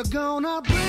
We're gonna